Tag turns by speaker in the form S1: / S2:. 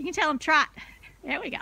S1: You can tell him trot. There we go.